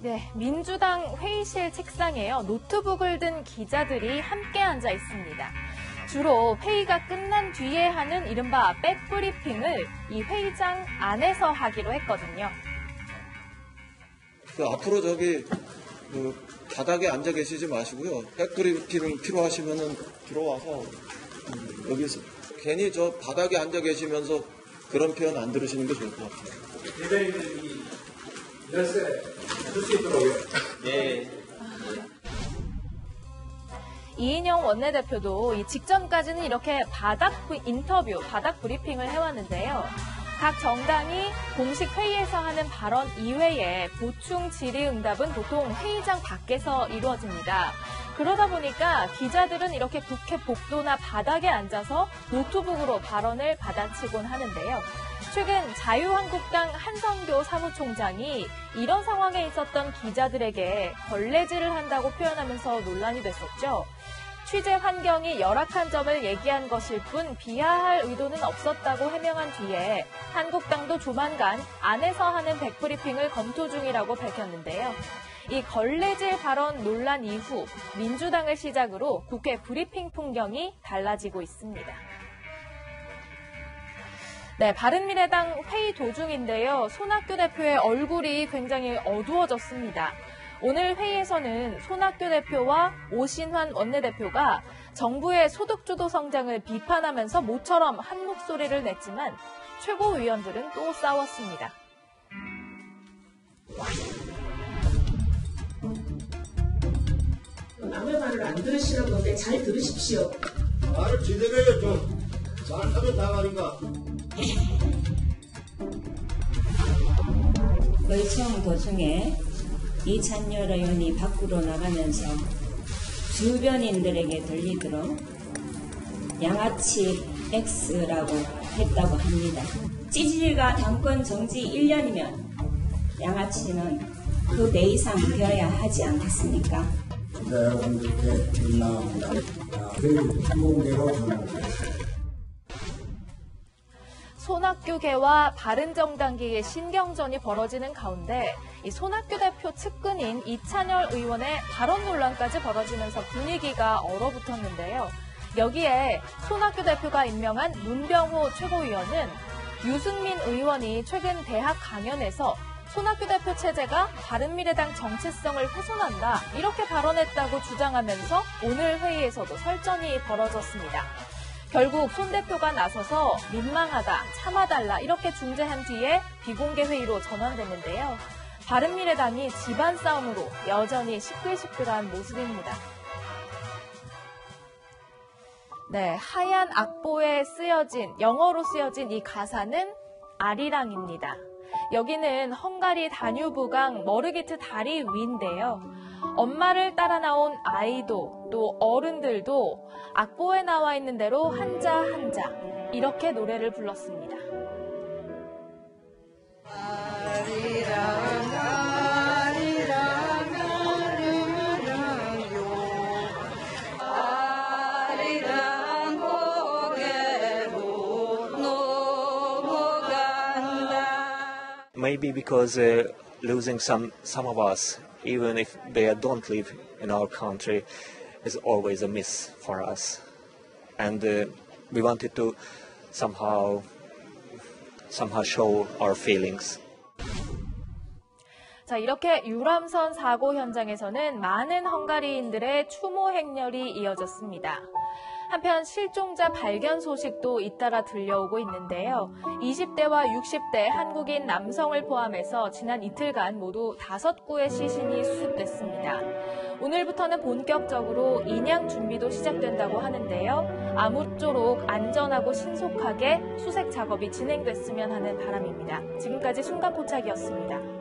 네, 민주당 회의실 책상에요. 노트북을 든 기자들이 함께 앉아 있습니다. 주로 회의가 끝난 뒤에 하는 이른바 백브리핑을 이 회의장 안에서 하기로 했거든요. 그 앞으로 저기 그 바닥에 앉아 계시지 마시고요. 백브리핑 필요하시면은 들어와서 음, 여기서 괜히 저 바닥에 앉아 계시면서 그런 표현 안 들으시는 게 좋을 것 같아요. 대변인들이 열쇠 줄수 있도록요. 네. 이인영 원내대표도 이 직전까지는 이렇게 바닥 브- 인터뷰, 바닥 브리핑을 해왔는데요. 각 정당이 공식 회의에서 하는 발언 이외에 보충 질의 응답은 보통 회의장 밖에서 이루어집니다. 그러다 보니까 기자들은 이렇게 국회 복도나 바닥에 앉아서 노트북으로 발언을 받아치곤 하는데요. 최근 자유한국당 한성교 사무총장이 이런 상황에 있었던 기자들에게 걸레질을 한다고 표현하면서 논란이 됐었죠. 취재 환경이 열악한 점을 얘기한 것일 뿐 비하할 의도는 없었다고 해명한 뒤에 한국당도 조만간 안에서 하는 백브리핑을 검토 중이라고 밝혔는데요. 이 걸레질 발언 논란 이후 민주당을 시작으로 국회 브리핑 풍경이 달라지고 있습니다. 네, 바른미래당 회의 도중인데요. 손학규 대표의 얼굴이 굉장히 어두워졌습니다. 오늘 회의에서는 손학규 대표와 오신환 원내대표가 정부의 소득주도 성장을 비판하면서 모처럼 한 목소리를 냈지만 최고위원들은 또 싸웠습니다. 말을 안 들으시는 건데 잘 들으십시오. 말을 제대로 해요 좀 잘하면 나가니까 의총 도중에 이찬열 의원이 밖으로 나가면서 주변인들에게 들리도록 양아치 X라고 했다고 합니다. 찌질과 당권 정지 1년이면 양아치는 그배 이상 되어야 하지 않겠습니까? 네, 여러분들께 민망합니다 아, 그 항공대로 전합니다 손학규계와 바른정당계의 신경전이 벌어지는 가운데 이 손학규 대표 측근인 이찬열 의원의 발언 논란까지 벌어지면서 분위기가 얼어붙었는데요. 여기에 손학규 대표가 임명한 문병호 최고위원은 유승민 의원이 최근 대학 강연에서 손학규 대표 체제가 바른미래당 정체성을 훼손한다 이렇게 발언했다고 주장하면서 오늘 회의에서도 설전이 벌어졌습니다. 결국 손 대표가 나서서 민망하다, 참아달라 이렇게 중재한 뒤에 비공개 회의로 전환됐는데요. 바른미래당이 집안 싸움으로 여전히 시끌시끌한 모습입니다. 네, 하얀 악보에 쓰여진 영어로 쓰여진 이 가사는 아리랑입니다. 여기는 헝가리 다뉴브강 머르기트 다리 위인데요. 엄마를 따라 나온 아이도 또 어른들도 악보에 나와 있는 대로 한자 한자 이렇게 노래를 불렀습니다. Maybe because uh, losing some some of us, even if they don't live in our country, is always a miss for us, and uh, we wanted to somehow somehow show our feelings. 자, 이렇게 유람선 사고 현장에서는 많은 헝가리인들의 추모 행렬이 이어졌습니다. 한편 실종자 발견 소식도 잇따라 들려오고 있는데요. 20대와 60대 한국인 남성을 포함해서 지난 이틀간 모두 다섯 구의 시신이 수습됐습니다. 오늘부터는 본격적으로 인양 준비도 시작된다고 하는데요. 아무쪼록 안전하고 신속하게 수색 작업이 진행됐으면 하는 바람입니다. 지금까지 순간 포착이었습니다.